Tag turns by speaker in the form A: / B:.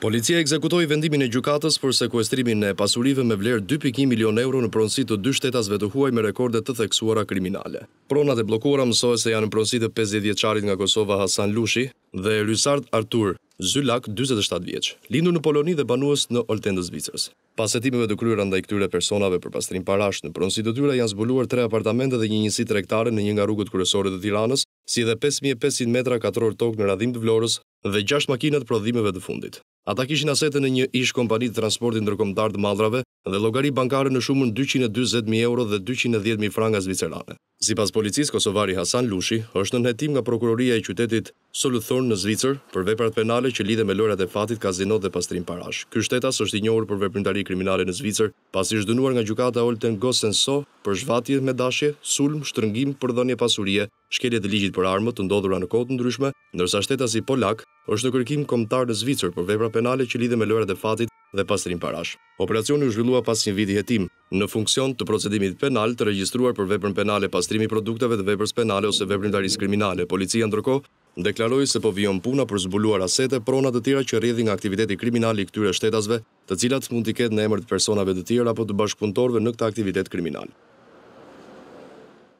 A: Policia ekzekutoi vendimin e gjykatës për sekuestrimin e pasurive me vlerë dy pikë një milion euro në pronësi të dy shtetasve të huaj me rekorde të theksuara kriminale. Pronat e bllokuara mësohet se janë në pronësi të pesëdhjetë vjeçarit nga Kosova Hasan Lushi dhe Rysard Artur Zylak dyzet e shtatë vjeç, lindur në Poloni dhe banues në Olten të Zvicrës. Pas hetimeve të kryera ndaj këtyre personave për pastrim parash, në pronësi të tyre janë zbuluar tre apartamente dhe një njësi tregtare në një nga rrugët kryesore të Tiranës, si edhe pesë mijë e pesëqind metra katrorë tokë në Radhimë të Vlorës dhe gjashtë makina të prodhimeve të fundit. Ata kishin asete në një ish-kompani të transportit ndërkombëtar të mallrave dhe llogari bankare në shumën dyqind e dyzet mijë euro dhe dyqind e dhjetë mijë franga zvicerane. Sipas policisë, kosovari Hasan Lushi është nën hetim nga Prokuroria e qytetit Solothurn në Zvicër për veprat penale që lidhen me lojrat e fatit, kazino dhe pastrim parash. Ky shtetas është i njohur për veprimtari kriminale në Zvicër, pasi është dënuar nga gjykata Olten-Gösgen SO për zhvatje me dashje, sulm, shtrëngim për dhënie pasurie, shkelje të ligjit për armët të ndodhura në kohë të ndryshme, ndërsa shtetasi polak është në kërkim kombëtar në Zvicër për vepra penale që lidhen me lojërat e fatit dhe pastrim parash. Operacioni u zhvillua pas një viti hetim në funksion të procedimit penal të regjistruar për veprën penale Pastrimi i produkteve të veprës penale ose veprimtarisë kriminale. Policia ndërkohë deklaroi se po vijon puna për zbuluar asete, prona të tjera që rrjedhin nga aktiviteti kriminal i këtyre shtetasve, të cilat mund t'i ketë në emër të personave të tjerë apo të bashkëpunëtorëve në këtë aktivitet kriminal.